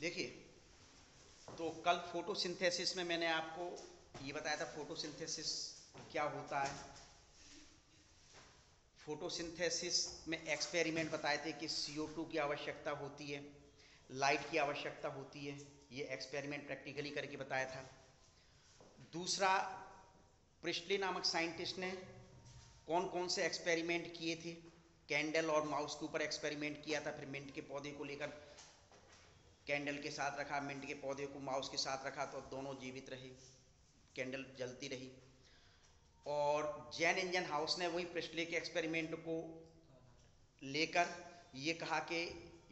देखिए तो कल फोटोसिंथेसिस में मैंने आपको ये बताया था फोटोसिंथेसिस क्या होता है। फोटोसिंथेसिस में एक्सपेरिमेंट बताए थे कि CO2 की आवश्यकता होती है लाइट की आवश्यकता होती है, ये एक्सपेरिमेंट प्रैक्टिकली करके बताया था। दूसरा प्रिस्टली नामक साइंटिस्ट ने कौन कौन से एक्सपेरिमेंट किए थे? कैंडल और माउस के ऊपर एक्सपेरिमेंट किया था, फिर मिंट के पौधे को लेकर कैंडल के साथ रखा, मिंट के पौधे को माउस के साथ रखा तो दोनों जीवित रहे, कैंडल जलती रही। और जैन इंजन हाउस ने वही प्रिस्टले के एक्सपेरिमेंट को लेकर ये कहा कि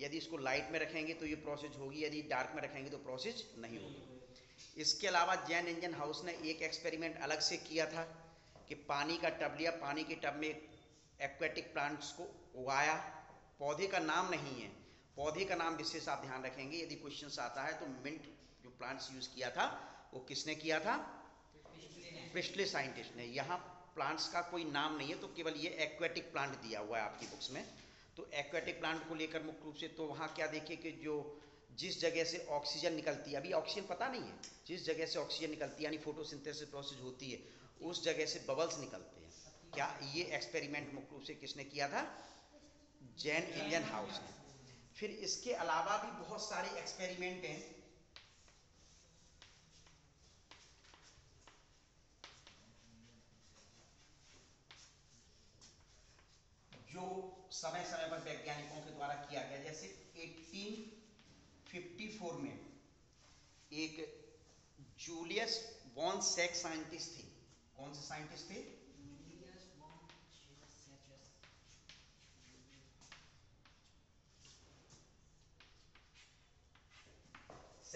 यदि इसको लाइट में रखेंगे तो ये प्रोसेस होगी, यदि डार्क में रखेंगे तो प्रोसेस नहीं होगी। इसके अलावा जैन इंजन हाउस ने एक एक्सपेरिमेंट अलग से किया था कि पानी का टब लिया, पानी के टब में एक्वेटिक प्लांट्स को उगाया। पौधे का नाम नहीं है पौधे का नाम विशेष आप ध्यान रखेंगे, यदि क्वेश्चन आता है तो मिंट जो प्लांट्स यूज़ किया था, वो किसने किया था? पिछले साइंटिस्ट ने। यहाँ प्लांट्स का कोई नाम नहीं है तो केवल ये एक्वेटिक प्लांट दिया हुआ है आपकी बुक्स में। तो एक्वेटिक प्लांट को लेकर मुख्य रूप से तो वहाँ क्या देखिए कि जो जिस जगह से ऑक्सीजन निकलती है, अभी ऑक्सीजन पता नहीं है, जिस जगह से ऑक्सीजन निकलती है, यानी फोटोसिंथेसिस प्रोसेस होती है, उस जगह से बबल्स निकलते हैं। क्या ये एक्सपेरिमेंट मुख्य रूप से किसने किया था? जैन इंडियन हाउस ने। फिर इसके अलावा भी बहुत सारे एक्सपेरिमेंट हैं। जो समय समय पर वैज्ञानिकों के द्वारा किया गया, जैसे 1854 में एक जूलियस वॉन सेक्स साइंटिस्ट थे। कौन से साइंटिस्ट थे?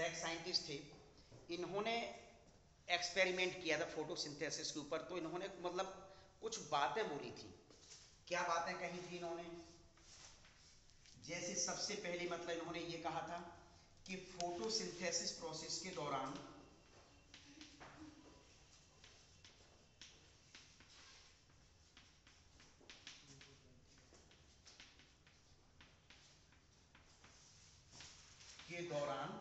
सेक्स साइंटिस्ट थे, इन्होंने एक्सपेरिमेंट किया था फोटोसिंथेसिस के ऊपर तो इन्होंने मतलब कुछ बातें बोली थी। क्या बातें कही थी इन्होंने? जैसे सबसे पहले मतलब इन्होंने ये कहा था कि फोटोसिंथेसिस प्रोसेस के दौरान के दौरान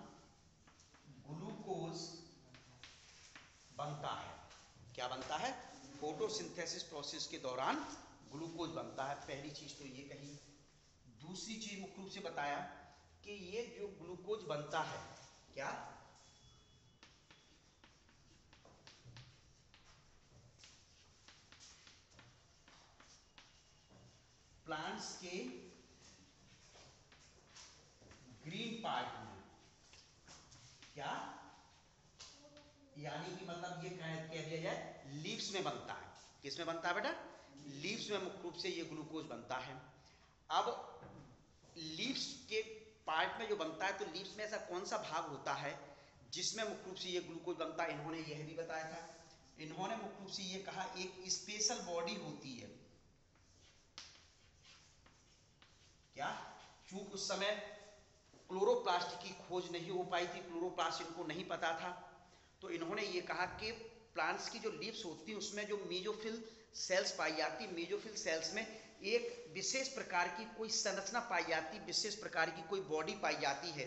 ग्लूकोज बनता है क्या बनता है फोटोसिंथेसिस प्रोसेस के दौरान ग्लूकोज बनता है। पहली चीज़ तो ये कही। दूसरी चीज़ मुख्य रूप से बताया कि ये जो ग्लूकोज बनता है, क्या? प्लांट्स के ग्रीन पार्ट में, क्या? यानी कि मतलब ये कह दिया जाए लीव्स में बनता है। किसमें बनता है बेटा? लीव्स में मुख्य रूप से ये ग्लूकोज बनता है। अब लीव्स के पार्ट में जो बनता है तो लीव्स में ऐसा कौन सा भाग होता है जिसमें मुख्य रूप से ये ग्लूकोज बनता है? इन्होंने यह भी बताया था। इन्होंने मुख्य रूप से ये कहा, एक स्पेशल बॉडी होती है। क्या? चूँकि उस समय क्लोरोप्लास्ट की खोज नहीं हो पाई थी क्लोरोप्लास्ट इनको नहीं पता था तो इन्होंने ये कहा कि प्लांट्स की जो लीव्स होती हैं, उसमें जो मीजोफिल सेल्स पाई जाती मीजोफिल सेल्स में एक विशेष प्रकार की कोई संरचना पाई जाती विशेष प्रकार की कोई बॉडी पाई जाती है,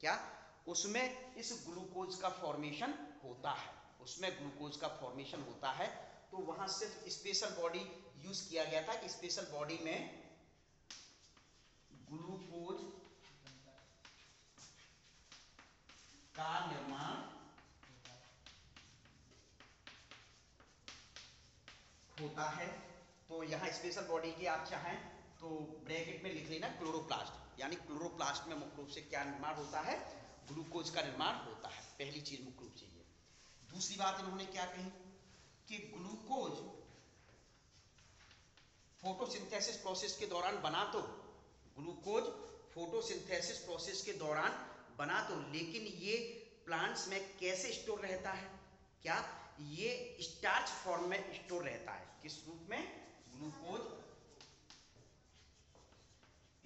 क्या? उसमें इस ग्लूकोज का फॉर्मेशन होता है, उसमें ग्लूकोज का फॉर्मेशन होता है तो वहाँ सिर्फ़ स्पेशल बॉडी यूज़ किया गया था स्पेशल बॉडी में ग्लूकोज का निर्माण होता है तो यहाँ स्पेशल बॉडी की आप चाहें तो ब्रैकेट में लिख लेना क्लोरोप्लास्ट यानी क्लोरोप्लास्ट में मुख्य रूप से क्या निर्माण होता है? ग्लूकोज का निर्माण होता है, पहली चीज़ मुख्य रूप से ये। दूसरी बात इन्होंने क्या कही? कि ग्लूकोज फोटोसिंथेसिस प्रोसेस के दौरान बना तो ग्लूकोज फोटोसिंथेसिस प्रोसेस के दौरान बना तो लेकिन ये प्लांट्स में कैसे स्टोर रहता है? क्या ये स्टार्च फॉर्म में स्टोर रहता है। किस रूप में? ग्लूकोज।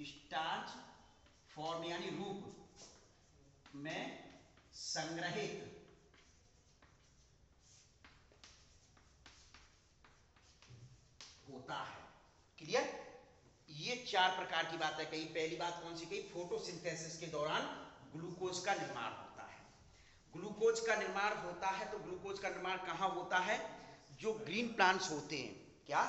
स्टार्च फॉर्म यानी रूप में संग्रहित। होता है। क्लियर ये चार प्रकार की बातें कही पहली बात कौन सी? कही फोटोसिंथेसिस के दौरान ग्लूकोज का निर्माण है। ग्लूकोज का निर्माण होता है तो ग्लूकोज का निर्माण कहाँ होता है? जो ग्रीन प्लांट्स होते हैं। क्या?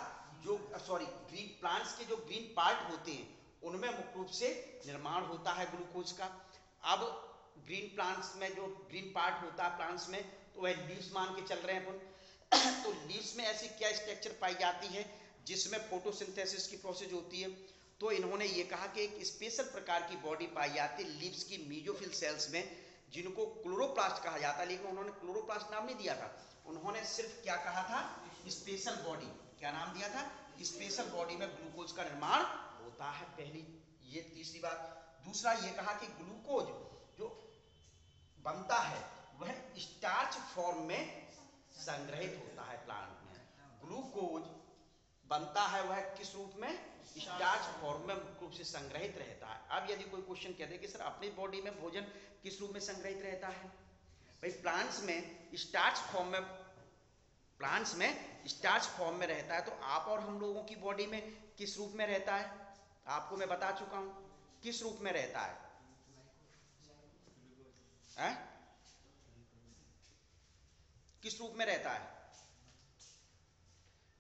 जो, सॉरी, ग्रीन प्लांट्स के जो ग्रीन पार्ट होते हैं, उनमें मुख्य रूप से निर्माण होता है ग्लूकोज का। अब ग्रीन प्लांट्स में जो ग्रीन पार्ट होता है प्लांट्स में तो वह लीव्स मान के चल रहे हैं अपन। तो लीव्स में ऐसी क्या स्ट्रक्चर पाई जाती है, जिसमें फोटोसिंथेसिस की प्रोसेस होती है? तो इन्होंने ये कहा कि एक स्पेशल प्रकार की बॉडी पाई जाती है लीव्स की मीजोफिल सेल्स में। जिनको क्लोरोप्लास्ट कहा जाता है, लेकिन उन्होंने क्लोरोप्लास्ट नाम नहीं दिया था। उन्होंने सिर्फ़ क्या कहा था? Special body. क्या नाम दिया था? स्पेशल बॉडी में ग्लूकोज का निर्माण होता है। पहली, ये तीसरी बात। दूसरा, ये कहा कि ग्लूकोज जो बनता है, वह स्टार्च फॉर्म में संग्रहित होता है प्लांट में। ग्लूकोज बनता है वह किस रूप में? स्टार्च फॉर्म में रूप से संग्रहित रहता है। अब यदि कोई क्वेश्चन कहते हैं कि सर अपनी बॉडी में भोजन किस रूप में संग्रहित रहता है? भाई प्लांट्स में स्टार्च फॉर्म में प्लांट्स में स्टार्च फॉर्म में रहता है तो आप और हम लोगों की बॉडी में किस रूप में रहता है? आपको मैं बता चुका हूँ किस रूप में रहता है, है? किस रूप में रहता है?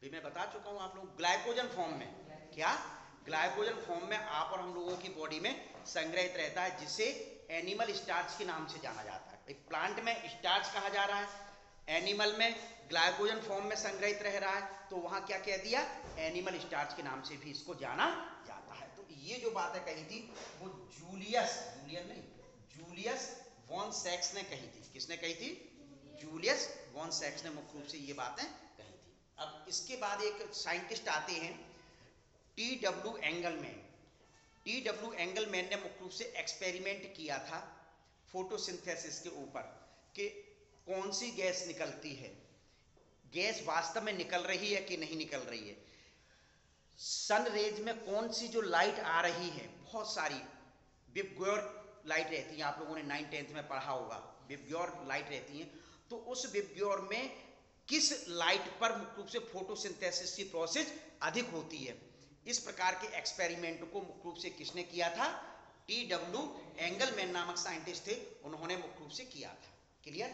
भी मैं बता चुका हूँ आप लोग ग्लाइकोजन फॉर्म में। क्या? ग्लाइकोजन फॉर्म में आप और हम लोगों की बॉडी में संग्रहित रहता है, जिसे एनिमल स्टार्च के नाम से जाना जाता है। प्लांट में स्टार्च कहा जा रहा है एनिमल में ग्लाइकोजन फॉर्म में संग्रहित रह रहा है तो वहाँ क्या कह दिया? एनिमल स्टार्च के नाम से भी इसको जाना जाता है। तो ये जो बातें कही थी, वो जूलियस जूलियन नहीं जूलियस वॉन सेक्स ने कही थी। किसने कही थी? जूलियस वॉन सेक्स ने मुख्य रूप से ये बातें अब इसके बाद एक साइंटिस्ट आते हैं T W Engelmann. T W Engelmann ने मुख्य रूप से एक्सपेरिमेंट किया था फोटोसिंथेसिस के ऊपर कि कौन सी गैस निकलती है। गैस वास्तव में निकल रही है कि नहीं निकल रही है? सन रेज में कौन सी जो लाइट आ रही है? बहुत सारी। विपग्योर लाइट रहती है। आप लोगों ने नाइन टेंथ में पढ़ा होगा। विपग्योर लाइट रहती है। तो उस विपग्योर में किस लाइट पर मुख्य रूप से फोटोसिंथेसिस की प्रोसेस अधिक होती है? इस प्रकार के एक्सपेरिमेंट को मुख्य रूप से किसने किया था? टी डब्ल्यू एंगलमैन नामक साइंटिस्ट थे। उन्होंने मुख्य रूप से किया था। क्लियर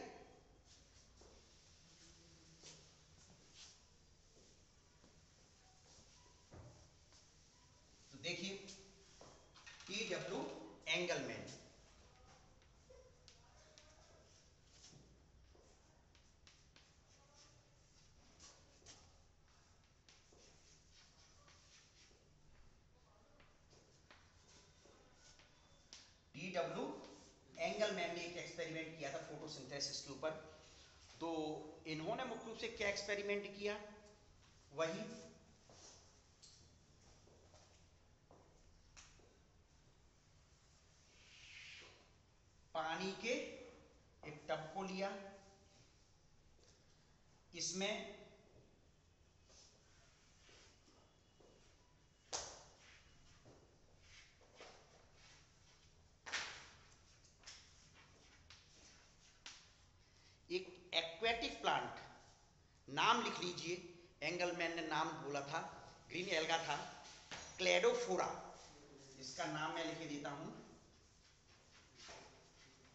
तो देखिए T W Engelmann W Engelmann ने एक एक्सपेरिमेंट किया था फोटोसिंथेसिस के ऊपर। तो इन्होंने मुख्य रूप से क्या एक्सपेरिमेंट किया? वही पानी के एक टब को लिया। इसमें एक्वेटिक प्लांट नाम लिख लीजिए एंगलमैन ने नाम बोला था, ग्रीन एल्गा था, क्लेडोफोरा। इसका नाम मैं लिख देता हूँ।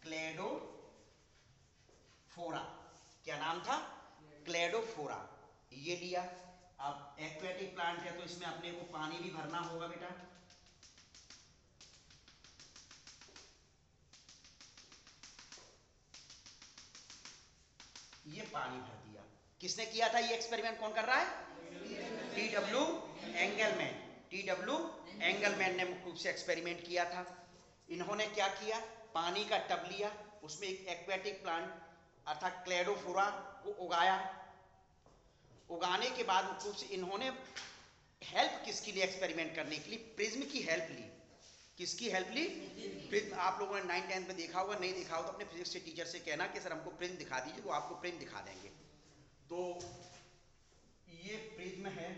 क्लेडोफोरा। क्या नाम था? क्लेडोफोरा। ये लिया। अब एक्वेटिक प्लांट है तो इसमें अपने को पानी भी भरना होगा बेटा। ये पानी भर किसने किया था ये एक्सपेरिमेंट कौन कर रहा है? T W Engelmann T W Engelmann ने मुख्य रूप से एक्सपेरिमेंट किया था। इन्होंने क्या किया? पानी का टब लिया, उसमें एक एक्वेटिक प्लांट अर्थात क्लेडोफोरा को उगाया। उगाने के बाद मुख्य रूप से इन्होंने हेल्प किसके लिए एक्सपेरिमेंट करने के लिए? प्रिज्म की हेल्प ली। किसकी हेल्प ली? प्रिज्म आप लोगों ने नाइन टेंथ में देखा होगा, नहीं देखा होगा तो अपने फिजिक्स के टीचर से कहना कि, सर, हमको प्रिज्म दिखा दीजिए, वो आपको प्रिज्म दिखा देंगे। तो ये प्रिज्म है।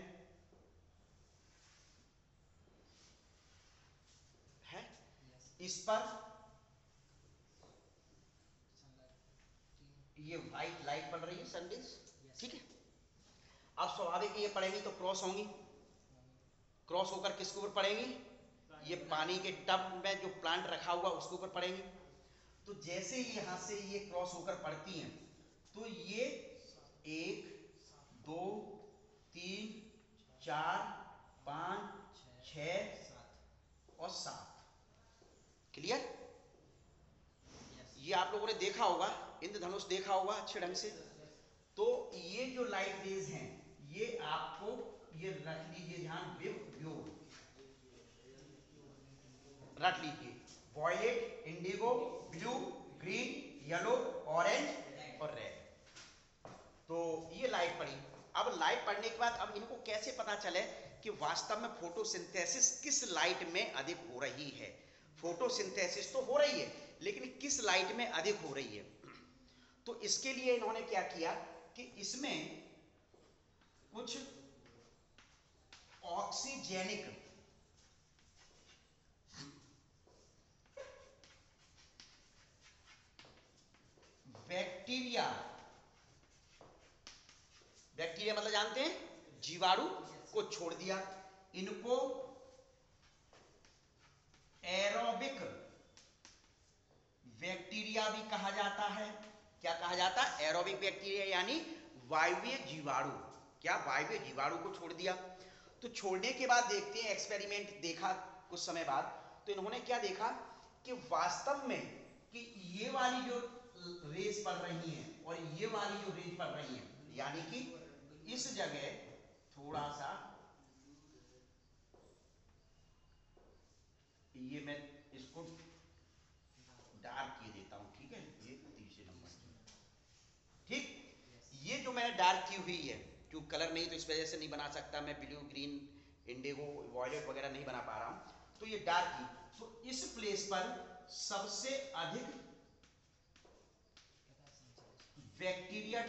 है? इस पर ये व्हाइट लाइट पड़ रही है सनडेज ठीक है? अब स्वाभाविक ये पड़ेंगी तो क्रॉस होंगी। क्रॉस होकर किसके ऊपर पड़ेंगी? ये पानी के टब में जो प्लांट रखा हुआ उसके ऊपर पड़ेंगे। तो जैसे ही यहाँ से ये क्रॉस होकर पड़ती हैं तो ये एक, दो, तीन, चार, पाँच, छ और सात। क्लियर ये आप लोगों ने देखा होगा, इंद्रधनुष देखा होगा अच्छे ढंग से। तो ये जो लाइट रेज हैं, ये आपको ये रख लीजिए ध्यान रख लीजिए। Violet indigo blue green yellow orange और रेड तो ये लाइट पड़ी। अब लाइव पढ़ने के बाद अब इनको कैसे पता चले कि वास्तव में फोटोसिंथेसिस किस लाइट में अधिक हो रही है? फोटोसिंथेसिस तो हो रही है, लेकिन किस लाइट में अधिक हो रही है? तो इसके लिए इन्होंने क्या किया कि इसमें कुछ ऑक्सीजेनिक बैक्टीरिया बैक्टीरिया मतलब जानते हैं? जीवाणु को छोड़ दिया। इनको एरोबिक बैक्टीरिया भी कहा जाता है। क्या कहा जाता है? एरोबिक बैक्टीरिया यानी वायवीय जीवाणु। क्या वायवीय जीवाणु को छोड़ दिया? तो छोड़ने के बाद देखते हैं एक्सपेरिमेंट देखा कुछ समय बाद। तो इन्होंने क्या देखा कि वास्तव में कि ये वाली जो रेस पड़ रही है और ये वाली जो रेस पड़ रही है, यानी कि इस जगह थोड़ा सा ये मैं इसको डार्क किए देता हूँ, ठीक है? ये तीसरे नंबर ठीक? ये जो मैंने डार्क की हुई है क्योंकि कलर नहीं तो इस वजह से नहीं बना सकता मैं, ब्लू, ग्रीन, इंडिगो, वॉयलेट वगैरह नहीं बना पा रहा हूँ। तो ये डार्क की तो इस प्लेस पर सबसे अधिक बैक्टीरिया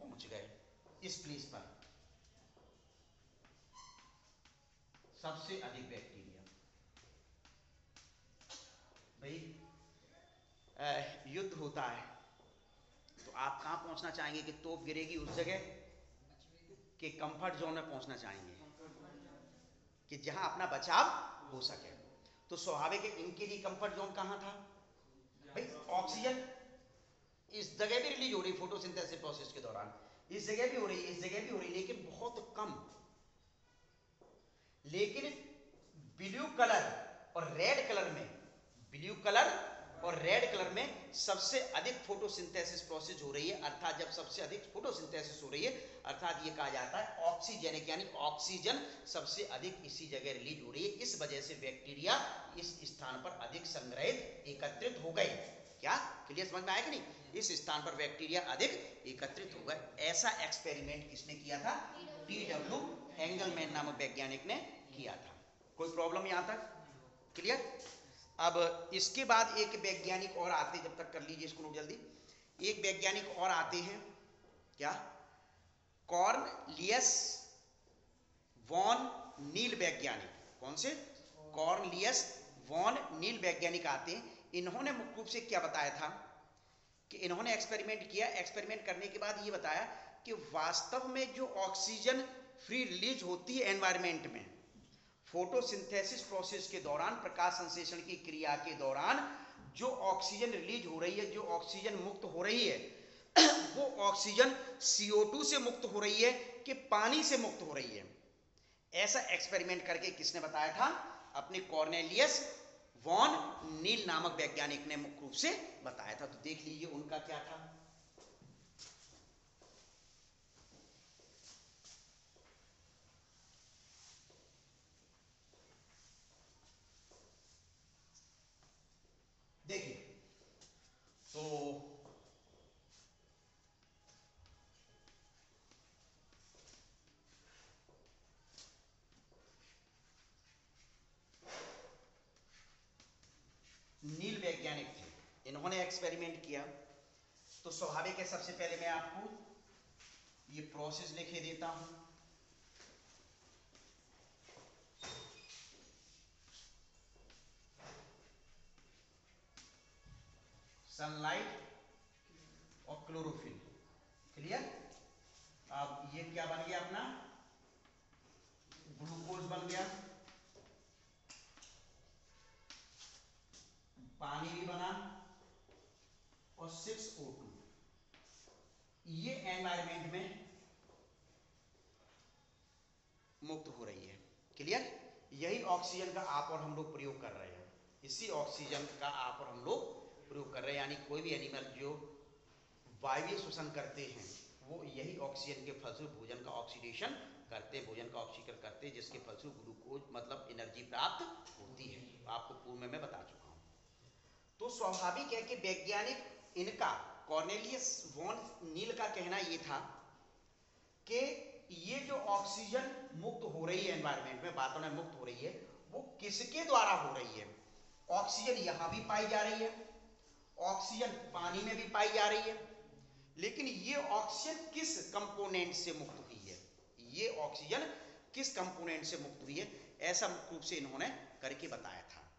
पहुँच गए। इस प्लेस पर। सबसे अधिक बैक्टीरिया भाई युद्ध होता है तो आप कहाँ पहुँचना चाहेंगे कि तोप गिरेगी उस जगह? कि कंफर्ट जोन में पहुँचना चाहेंगे। कि जहाँ अपना बचाव हो सके। तो स्वाभाविक है, इनके लिए कंफर्ट जोन कहाँ था? भाई ऑक्सीजन इस जगह भी रिलीज़ हो रही फोटोसिंथेसिस प्रोसेस के दौरान। इस जगह भी हो रही है इस जगह भी हो रही है लेकिन बहुत कम। लेकिन ब्लू कलर और रेड कलर में ब्लू कलर और रेड कलर में सबसे अधिक फोटोसिंथेसिस प्रोसेस हो रही है। अर्थात जब सबसे अधिक फोटोसिंथेसिस हो रही है, अर्थात ये कहा जाता है ऑक्सीजेनिक यानी ऑक्सीजन सबसे अधिक इसी जगह रिलीज़ हो रही है। इस वजह से बैक्टीरिया इस स्थान पर अधिक संग्रहित, एकत्रित हो गए। क्या? क्लियर समझ में आया कि नहीं? इस स्थान पर बैक्टीरिया अधिक एकत्रित हो गए। ऐसा एक्सपेरिमेंट किसने किया था? टी डब्ल्यू एंगलमैन नामक वैज्ञानिक ने किया था। कोई प्रॉब्लम यहाँ तक? क्लियर अब इसके बाद एक वैज्ञानिक और आते जब तक कर लीजिए इसको नोट जल्दी। एक वैज्ञानिक और आते हैं। क्या? कॉर्नलियस वॉन नील वैज्ञानिक। कौन से? कॉर्नलियस वॉन नील वैज्ञानिक आते हैं। इन्होंने मुख्य रूप से क्या बताया था? कि इन्होंने एक्सपेरिमेंट किया। एक्सपेरिमेंट करने के बाद ये बताया कि वास्तव में जो ऑक्सीजन फ्री रिलीज़ होती है एनवायरमेंट में फोटोसिंथेसिस प्रोसेस के दौरान, प्रकाश संश्लेषण की क्रिया के दौरान जो ऑक्सीजन रिलीज़ हो रही है, जो ऑक्सीजन मुक्त हो रही है, वो ऑक्सीजन CO2 से मुक्त हो रही है कि पानी से मुक्त हो रही है। ऐसा एक्सपेरिमेंट करके किसने बताया था? अपने कॉर्नेलियस वॉन नील नामक वैज्ञानिक ने मुख्य रूप से बताया था। तो देख लीजिए उनका क्या था। एक्सपेरिमेंट किया तो स्वाभाविक है सबसे पहले मैं आपको ये प्रोसेस लिखे देता हूँ। सनलाइट और क्लोरोफिल क्लियर अब ये क्या बन गया अपना? ग्लूकोज बन गया। पानी भी बना। और सिक्स ओ टू। ये एनवायरमेंट में मुक्त हो रही है। क्लियर यही ऑक्सीजन का आप और हम लोग प्रयोग कर रहे हैं। इसी ऑक्सीजन का आप और हम लोग प्रयोग कर रहे हैं। यानी कोई भी एनिमल जो वायवीय शोषण करते हैं, वो यही ऑक्सीजन के फलस्वरूप भोजन का ऑक्सीडेशन करते हैं, भोजन का ऑक्सीकरण करते हैं, जिसके फलस्वरूप ग्लूकोज मतलब एनर्जी प्राप्त होती है। आपको पूर्व में मैं बता चुका हूँ। तो स्वाभाविक है कि वैज्ञानिक इनका, कॉर्नेलियस वॉन नील का कहना ये था कि ये जो ऑक्सीजन मुक्त हो रही है एनवायरमेंट में वातावरण मुक्त हो रही है, वो किसके द्वारा हो रही है? ऑक्सीजन यहाँ भी पाई जा रही है, ऑक्सीजन पानी में भी पाई जा रही है, लेकिन ये ऑक्सीजन किस कंपोनेंट से मुक्त हुई है? ये ऑक्सीजन किस कंपोनेंट से मुक्त हुई है? ऐसा मुख्य रूप से इन्होंने करके बताया था।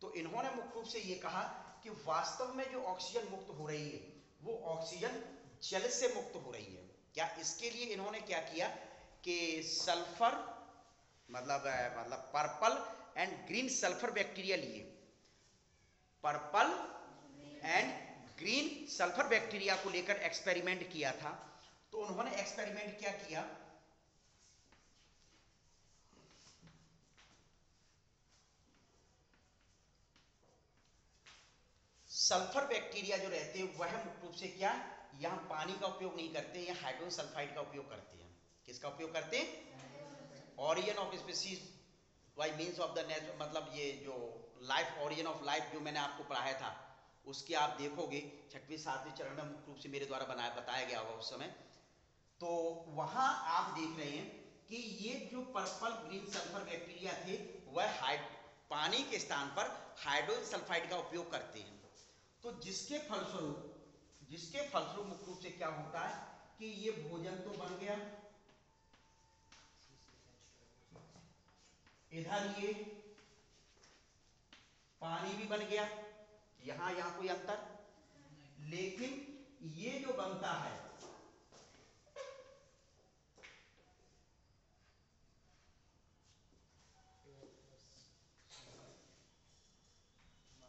तो इन्होंने मुख्य रूप से ये कहा कि वास्तव में जो ऑक्सीजन मुक्त हो रही है, वो ऑक्सीजन जल से मुक्त हो रही है। क्या इसके लिए इन्होंने क्या किया कि सल्फ़र मतलब मतलब purple and green sulphur bacteria लिए। Purple and green sulphur bacteria को लेकर एक्सपेरिमेंट किया था। तो उन्होंने एक्सपेरिमेंट क्या किया? सल्फ़र बैक्टीरिया जो रहते हैं, वह मुख्य रूप से क्या? यहाँ पानी का उपयोग नहीं करते या हाइड्रोजन सल्फाइड का उपयोग करते हैं। किसका उपयोग करते हैं? Origin of species by means of the nature मतलब ये जो लाइफ ऑरियन ऑफ़ लाइफ जो मैंने आपको पढ़ाया था, उसके आप देखोगे, छठवीं, सातवें चरण में मुख्य रूप से मेरे द्वारा बनाया, बताया गया होगा उस समय। तो वहाँ आप देख रहे हैं कि ये जो पर्पल ग्रीन सल्फ़र बैक्टीरिया थे, वह हाइड पानी के स्थान पर हाइड्रोजन सल्फाइड का उपयोग करते हैं। तो जिसके फलस्वरूप जिसके फलस्वरूप मुख्य रूप से क्या होता है कि ये भोजन तो बन गया। इधर ये पानी भी बन गया। यहाँ यहाँ कोई अंतर? लेकिन ये जो बनता है,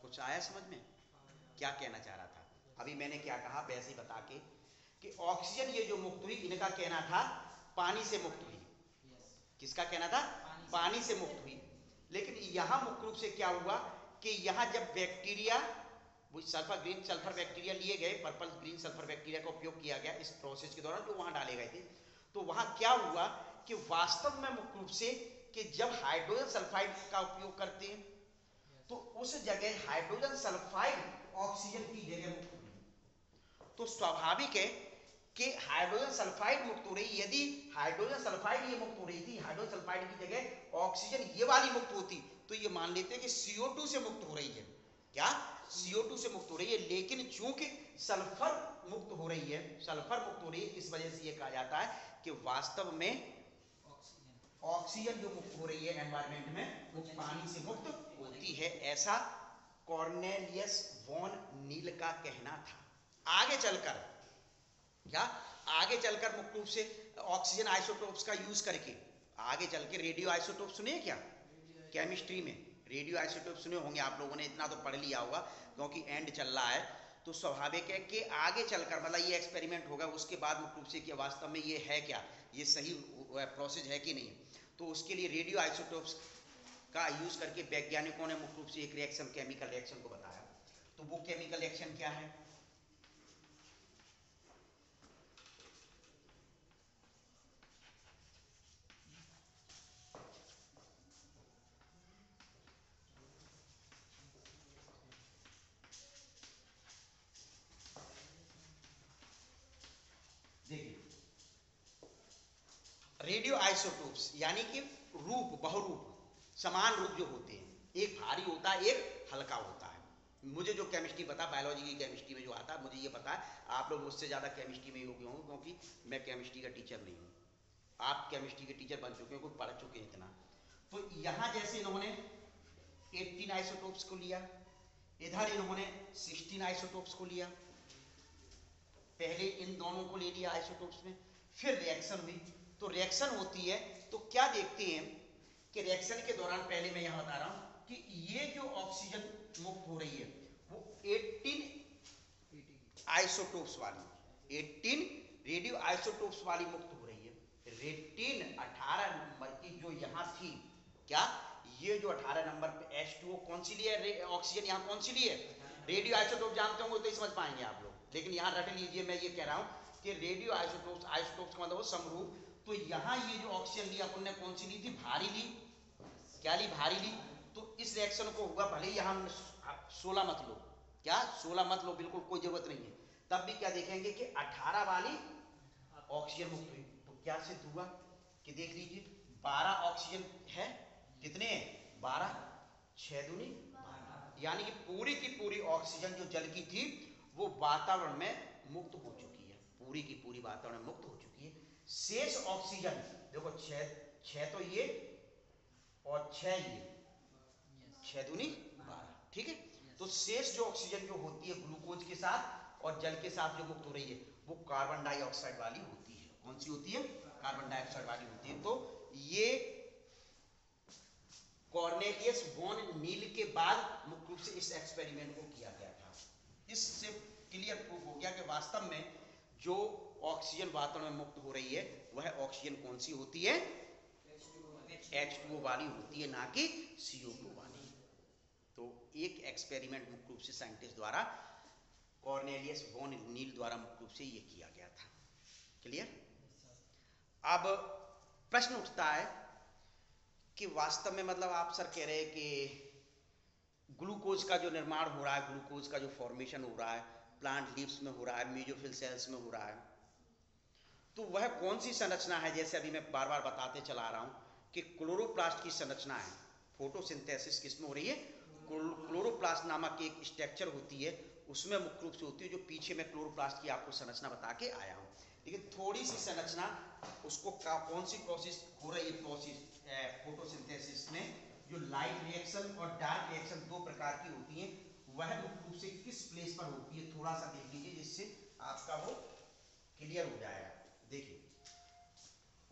कुछ आया समझ में? क्या कहना चाह रहा था? अभी मैंने क्या कहा? वैसे बता के कि ऑक्सीजन ये जो मुक्त हुई, इनका कहना था पानी से मुक्त हुई। किसका कहना था? पानी से मुक्त हुई। लेकिन यहाँ मुख्य रूप से क्या हुआ कि यहाँ जब बैक्टीरिया वो सल्फ़र ग्रीन सल्फ़र बैक्टीरिया लिए गए पर्पल ग्रीन सल्फ़र बैक्टीरिया का उपयोग किया गया इस प्रोसेस के दौरान, जो वहाँ डाले गए थे तो वहाँ क्या हुआ कि वास्तव में मुख्य रूप से कि जब हाइड्रोजन सल्फाइड का उपयोग करते हैं तो उस जगह हाइड्रोजन सल्फाइड ऑक्सीजन की जगह मुक्त तो स्वाभाविक है कि हाइड्रोजन सल्फाइड मुक्त हो रही यदि हाइड्रोजन सल्फाइड ये मुक्त हो रही थी हाइड्रोजन सल्फाइड की जगह ऑक्सीजन ये वाली मुक्त होती तो ये मान लेते हैं कि CO2 से मुक्त हो रही है। क्या? CO2 से मुक्त हो रही है लेकिन चूँकि सल्फ़र मुक्त हो रही है सल्फ़र मुक्त हो रही है इस वजह से ये कहा जाता है कि वास्तव में ऑक्सीजन जो मुक्त हो रही है एनवायरमेंट में वो पानी से मुक्त होती है ऐसा कॉर्नेलियस वॉन नील का कहना था। आगे चलकर, क्या? आगे चलकर मुख्य रूप से ऑक्सीजन आइसोटोप्स का यूज़ करके, आगे चल के रेडियो आइसोटोप सुने क्या? केमिस्ट्री में। रेडियो आइसोटोप सुने होंगे, आप लोगों ने इतना तो पढ़ लिया होगा, क्योंकि एंड चल रहा है। तो स्वाभाविक है कि आगे चलकर मतलब ये एक्सपेरिमेंट होगा, उसके बाद मुख्य रूप से कि वास्तव में ये है क्या? ये सही प्रोसेस है कि नहीं? तो उसके लिए रेडियो आइसोटोप्स का यूज़ करके वैज्ञानिकों ने मुख्य रूप से एक रिएक्शन केमिकल रिएक्शन को बताया। तो वो केमिकल रिएक्शन क्या है? देखिए रेडियो आइसोटोप्स यानी कि रूप, बहुरूप समान रूप जो होते हैं, एक भारी होता है, एक हल्का होता है। मुझे जो केमिस्ट्री पता बायोलॉजी की केमिस्ट्री में जो आता है मुझे ये पता है आप लोग मुझसे ज़्यादा केमिस्ट्री में योग्य होंगे क्योंकि मैं केमिस्ट्री का टीचर नहीं हूँ। आप केमिस्ट्री के टीचर बन चुके हैं, कोई पढ़ चुके हैं इतना। तो यहाँ जैसे इन्होंने एट्टीन आइसोटोप्स को लिया, इधर इन्होंने सिक्सटीन आइसोटोप्स को लिया, पहले इन दोनों को ले लिया आइसोटोप्स में, फिर रिएक्शन हुई। तो रिएक्शन होती है तो क्या देखते हैं कि रिएक्शन के दौरान पहले मैं यहाँ बता रहा हूँ कि ये जो ऑक्सीजन मुक्त हो रही है, वो 18 आइसोटोप्स वाली 18 रेडियो आइसोटोप्स वाली मुक्त हो रही है। रेटिन 18 नंबर की जो यहाँ थी, क्या? ये जो 18 नंबर पे H2O कौन सी ली है ऑक्सीजन यहाँ कौन सी ली है रेडियो आइसोटोप जानते होंगे तो समझ पाएँगे आप लोग। लेकिन यहाँ रट लीजिए, मैं ये कह रहा हूँ कि रेडियो आइसोटोप्स आइसोटोप्स का मतलब समरूप तो यहाँ ये जो ऑक्सीजन ली अपन ने कौन सी ली थी? भारी ली। क्या ली? भारी ली। तो इस रिएक्शन को हुआ भले यहाँ सोलह मत लो। क्या? सोलह मत लो, बिल्कुल कोई ज़रूरत नहीं है। तब भी क्या देखेंगे कि अठारह वाली ऑक्सीजन मुक्त हुई। तो क्या सिद्ध हुआ कि देख लीजिए, बारह ऑक्सीजन है। कितने बारह। छह दूनी। यानी कि पूरी की पूरी ऑक्सीजन जो जल की थी, वो वातावरण में मुक्त हो चुकी है। पूरी की पूरी वातावरण मुक्त है शेष ऑक्सीजन देखो छह छह तो ये और छह ये। छह दूनी बारह ठीक है? तो शेष जो ऑक्सीजन जो होती है ग्लूकोज के साथ और जल के साथ जो मुक्त हो रही है वो कार्बन डाइऑक्साइड वाली होती है। कौन सी होती है? कार्बन डाइऑक्साइड वाली होती है। तो ये कॉर्नेलियस वॉन नील के बाद मुख्य रूप से इस एक्सपेरिमेंट को किया गया था। इससे क्लियर प्रूफ हो गया कि वास्तव में जो ऑक्सीजन वातावरण में मुक्त हो रही है, वह ऑक्सीजन कौन सी होती है? H2O वाली होती है, ना कि CO2 वाली। तो एक एक्सपेरिमेंट मुख्य रूप से साइंटिस्ट द्वारा कॉर्नेलियस वॉन नील द्वारा मुख्य रूप से ये किया गया था। क्लियर अब प्रश्न उठता है कि वास्तव में मतलब आप सर कह रहे हैं कि ग्लूकोज का जो निर्माण हो रहा है, ग्लूकोज का जो फॉर्मेशन हो रहा है प्लांट लीव्स में हो रहा है मीजोफिल सेल्स में हो रहा है। तो वह कौन सी संरचना है? जैसे अभी मैं बार बार बताते चला रहा हूँ कि क्लोरोप्लास्ट की संरचना है। फोटोसिंथेसिस किसमें हो रही है? क्लोरोप्लास्ट नामक एक स्ट्रक्चर होती है, उसमें मुख्य रूप से होती है जो पीछे मैं क्लोरोप्लास्ट की आपको संरचना बता के आया हूँ। लेकिन थोड़ी सी संरचना, उसको का कौन सी प्रोसेस हो रही है? प्रोसेस फोटोसिंथेसिस में जो लाइट रिएक्शन और डार्क रिएक्शन दो प्रकार की होती हैं। वह मुख्य रूप से किस प्लेस पर होती है थोड़ा सा देख लीजिए, जिससे आपका वो क्लियर हो जाएगा। देखिए।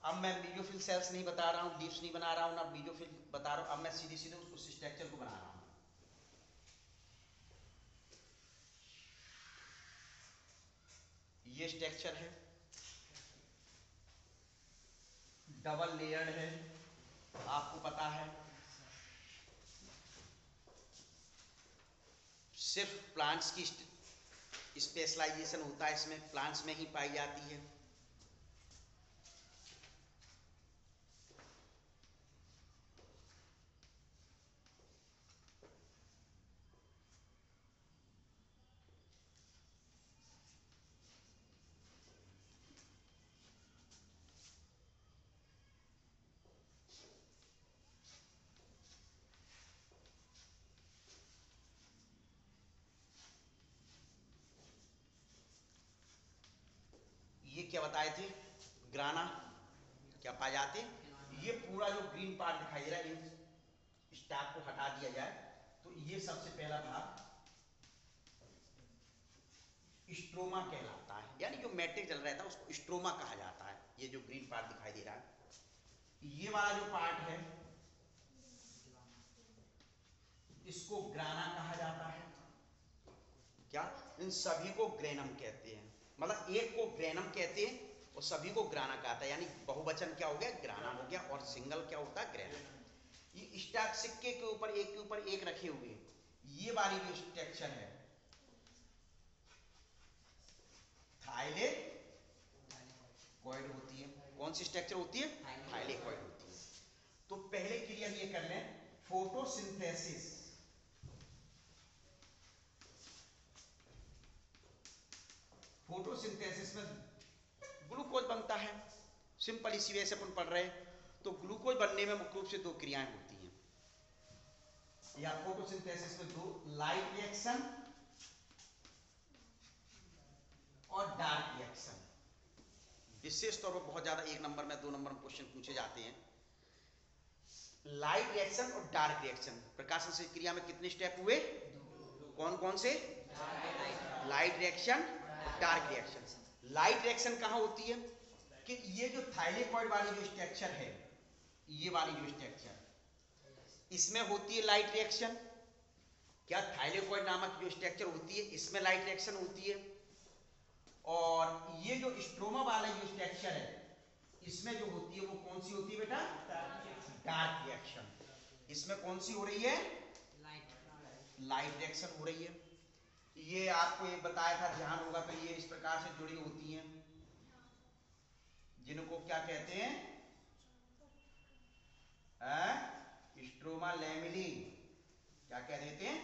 अब मैं बीजोफिल सेल्स नहीं बता रहा हूँ लीव्स नहीं बना रहा हूँ, ना बीजोफिल बता रहा हूँ, अब मैं सीधे सीधे उस स्ट्रक्चर को बना रहा हूँ। ये स्ट्रक्चर है। डबल लेयर्ड है। आपको पता है। सिर्फ़ प्लांट्स की स्पेशलाइजेशन होता है इसमें प्लांट्स में ही पाई जाती है। क्या बताए थे? ग्राना, क्या पाए जाते ये पूरा जो ग्रीन पार्ट दिखाई दे रहा है इन स्टाफ को हटा दिया जाए तो ये सबसे पहला भाग स्ट्रोमा कहलाता है। यानी जो मैट्रिक चल रहा था उसको स्ट्रोमा कहा जाता है। ये जो ग्रीन पार्ट दिखाई दे रहा है, ये वाला जो पार्ट है, इसको ग्राना कहा जाता है। क्या? इन सभी को ग्रेनम कहते हैं। मतलब एक को ग्रेनम कहते हैं और सभी को ग्राना कहता है। यानी बहुवचन क्या हो गया? ग्राना हो गया और सिंगल क्या होता? है ग्रेनम ये स्टैक सिक्के के ऊपर एक के ऊपर एक रखे हुए ये वाली जो स्ट्रक्चर है। थाइलेकॉइड होती है। कौन सी स्ट्रक्चर होती है? थाइलेकॉइड होती है। तो पहले क्लियर ये कर लें। फोटोसिंथेसिस फोटोसिंथेसिस में ग्लूकोज बनता है। सिंपल इसी वजह से अपन पढ़ रहे हैं। तो ग्लूकोज बनने में मुख्य रूप से दो क्रियाएँ होती हैं। या फोटोसिंथेसिस में दो लाइट रिएक्शन और डार्क रिएक्शन विशेष तौर पर बहुत ज़्यादा एक नंबर में दो नंबर में क्वेश्चन पूछे जाते हैं। लाइट रिएक्शन और डार्क रिएक्शन प्रकाशन से क्रिया में कितने स्टेप हुए? कौन कौन से light reaction dark reaction light reaction कहाँ होती है? कि ये जो थाइलेकॉइड वाली जो स्ट्रक्चर है ये वाली जो स्ट्रक्चर इसमें होती है लाइट रिएक्शन क्या थाइलेकॉइड नामक जो स्ट्रक्चर होती है इसमें लाइट रिएक्शन होती है? और ये जो स्ट्रोमा वाला जो स्ट्रक्चर है इसमें जो होती है वो कौन सी होती है बेटा? डार्क रिएक्शन इसमें कौन सी हो रही है? लाइट रिएक्शन हो रही है। ये आपको ये बताया था, ध्यान होगा तो ये इस प्रकार से जुड़ी होती हैं। जिनको क्या कहते हैं? Stroma lamellae. क्या कह देते हैं?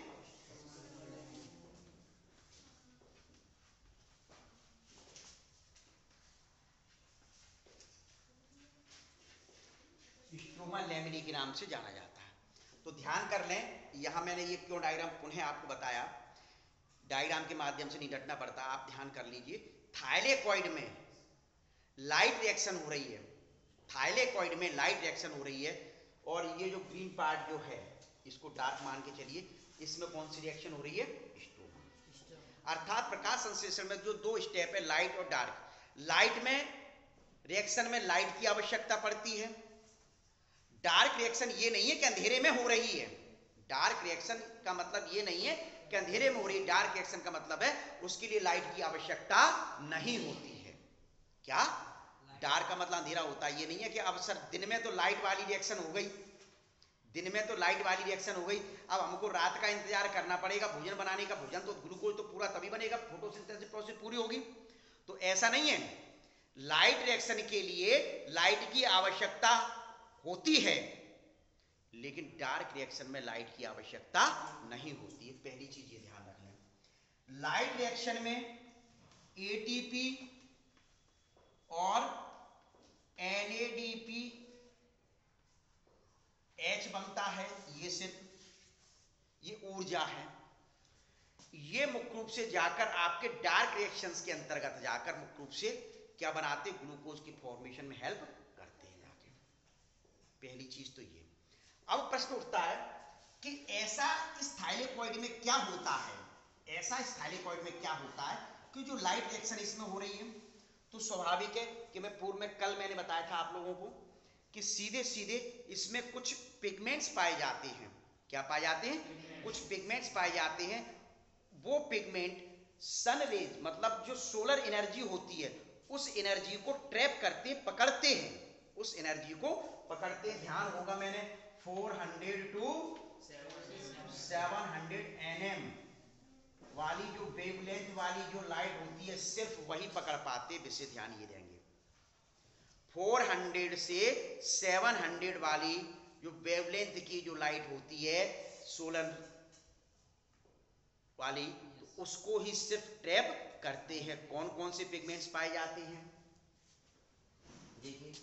स्ट्रोमा लेमिली के नाम से जाना जाता है। तो ध्यान कर लें, यहाँ मैंने ये क्यों डायग्राम पुनः आपको बताया? डायग्राम के माध्यम से नहीं डटना पड़ता, आप ध्यान कर लीजिए। थाइलेकॉइड में लाइट रिएक्शन हो रही है। थाइलेकॉइड में लाइट रिएक्शन हो रही है। और ये जो ग्रीन पार्ट जो है, इसको डार्क मान के चलिए, इसमें कौन सी रिएक्शन हो रही है? अर्थात प्रकाश संश्लेषण में जो दो स्टेप है लाइट और डार्क लाइट में रिएक्शन में लाइट की आवश्यकता पड़ती है। डार्क रिएक्शन ये नहीं है कि अंधेरे में हो रही है। डार्क रिएक्शन का मतलब ये नहीं है कि अंधेरे में हो रही डार्क रिएक्शन का मतलब है, उसके लिए लाइट की आवश्यकता नहीं होती है। क्या? डार्क का मतलब अंधेरा होता है, ये नहीं है कि अब सर दिन में तो लाइट वाली रिएक्शन हो गई। दिन में तो लाइट वाली रिएक्शन हो गई। अब हमको रात का इंतज़ार करना पड़ेगा, भोजन बनाने का, भोजन तो ग्लूकोज तो पूरा तभी बनेगा फोटोसिंथेसिस प्रोसेस पूरी होगी। तो ऐसा नहीं है। लाइट रिएक्शन के लिए लाइट की आवश्यकता होती है, लेकिन डार्क रिएक्शन में लाइट की आवश्यकता नहीं होती। पहली चीज़ ये ध्यान रख लें लाइट रिएक्शन में एटीपी और एनएडीपी एच बनता है, ये सिर्फ़, ये ऊर्जा है। ये मुख्य रूप से जाकर आपके डार्क रिएक्शंस के अंतर्गत जाकर मुख्य रूप से क्या बनाते ग्लूकोज की फॉर्मेशन में हेल्प करते हैं जाके। पहली चीज़ तो ये। अब प्रश्न उठता है कि ऐसा इस थाइलेकॉइड में क्या होता है? ऐसा इस थाइलेकॉइड में क्या होता है कि जो लाइट रिएक्शन इसमें हो रही है तो स्वाभाविक है कि मैं पूर्व में कल मैंने बताया था आप लोगों को कि सीधे सीधे इसमें कुछ पिगमेंट्स पाए जाते हैं। क्या पाए जाते हैं? कुछ पिगमेंट्स पाए जाते हैं। वो पिगमेंट सन रेज मतलब जो सोलर एनर्जी होती है, उस एनर्जी को ट्रैप करते, पकड़ते हैं। उस एनर्जी को पकड़ते ध्यान होगा मैंने 400 टू 700 एनएम वाली जो वेवलेंथ वाली जो लाइट होती है सिर्फ़ वही पकड़ पाते विशेष ध्यान ये देंगे। 400 से 700 वाली जो वेवलेंथ की जो लाइट होती है सोलर वाली तो उसको ही सिर्फ़ ट्रैप करते हैं। कौन कौन से पिगमेंट्स पाए जाते हैं? देखिए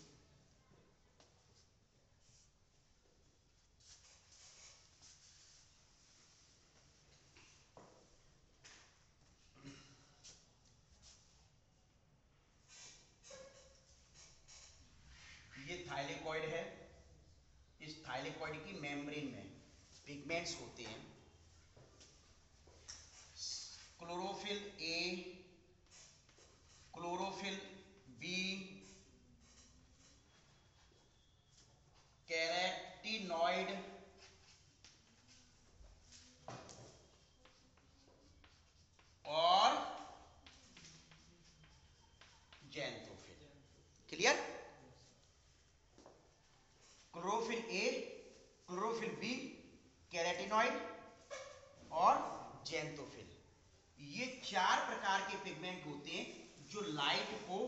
थाइलेकॉइड है इस थाइलेकॉइड की मेम्ब्रेन में पिगमेंट्स होते हैं chlorophyll A chlorophyll B carotenoid और xanthophyll clear chlorophyll A chlorophyll B carotenoid और जेंथोफिल ये चार प्रकार के पिगमेंट होते हैं जो लाइट को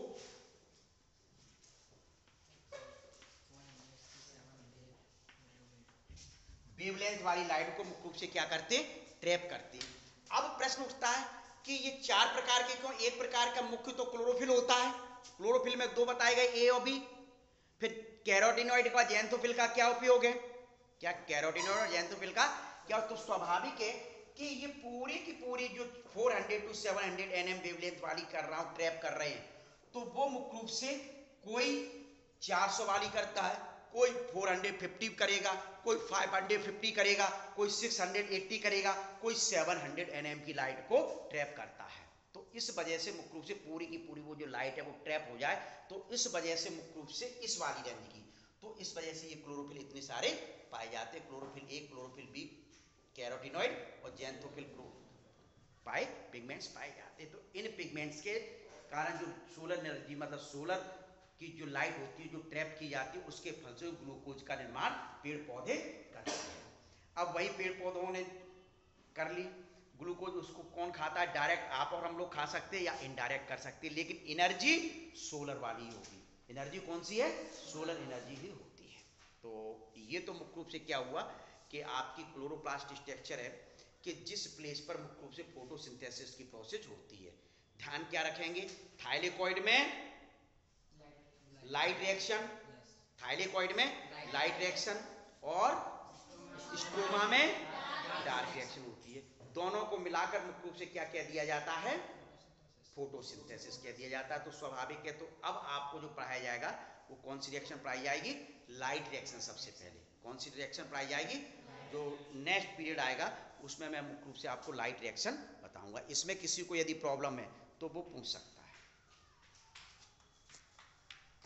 वेवलेंथ वाली लाइट को मुख्य रूप से क्या करते ट्रैप करते अब प्रश्न उठता है कि ये चार प्रकार के क्यों? एक प्रकार का मुख्य तो क्लोरोफिल होता है. क्लोरोफिल में दो बताए गए ए और बी फिर कैरोटिनॉइड का जैंथोफिल का क्या उपयोग है? क्या कैरोटिनॉइड और जैंथोफिल का क्या तो स्वाभाविक है कि ये पूरी की पूरी जो 400 टू 700 एनएम वेवलेंथ वाली कर रहा हूँ ट्रैप कर रहे हैं तो वो मुख्य रूप से कोई 400 वाली करता है, कोई 450 करेगा, कोई 550 करेगा, कोई 680 करेगा, कोई 700 एनएम की लाइट को ट्रैप करता है। तो इस वजह से मुख्य रूप से पूरी की पूरी वो जो लाइट है वो ट्रैप हो जाए तो इस वजह से मुख्य रूप से इस वाली रेंज की। तो इस वजह से ये क्लोरोफिल इतने सारे पाए जाते हैं chlorophyll a chlorophyll b carotenoid और जैंथोफिल पाए पिगमेंट्स पाए जाते हैं। तो इन पिगमेंट्स के कारण जो सोलर एनर्जी मतलब सोलर की जो लाइट होती है, जो ट्रैप की जाती है, उसके फल से ग्लूकोज का निर्माण पेड़ पौधे करते हैं। अब वही पेड़ पौधों ने कर ली। ग्लूकोज उसको कौन खाता है? डायरेक्ट आप और हम लोग खा सकते हैं या इनडायरेक्ट कर सकते हैं। लेकिन एनर्जी सोलर वाली होगी। एनर्जी कौन सी है? सोलर एनर्जी ही होती है। तो ये तो मुख्य रूप से क्या हुआ? कि आपकी क्लोरोप्लास्ट स्ट्रक्चर है कि जिस प्लेस पर मुख्य रूप से फोटोसिंथेसिस की प्रोसेस होती है। ध्यान क्या रखेंगे? थाइलेकॉइड में लाइट रिएक्शन थाइलेकॉइड में लाइट रिएक्शन और स्ट्रोमा में डार्क रिएक्शन होती है। दोनों को मिलाकर मुख्य रूप से क्या कह दिया जाता है? फोटोसिंथेसिस कह दिया जाता है। तो स्वाभाविक है तो अब आपको जो पढ़ाया जाएगा, वो कौन सी रिएक्शन पढ़ाई जाएगी? लाइट रिएक्शन सबसे पहले। कौन सी रिएक्शन पढ़ाई जाएगी? जो नेक्स्ट पीरियड आएगा, उसमें मैं मुख्य रूप से आपको लाइट रिएक्शन बताऊँगा। इसमें किसी को यदि प्रॉब्लम है तो वो पूछ सकते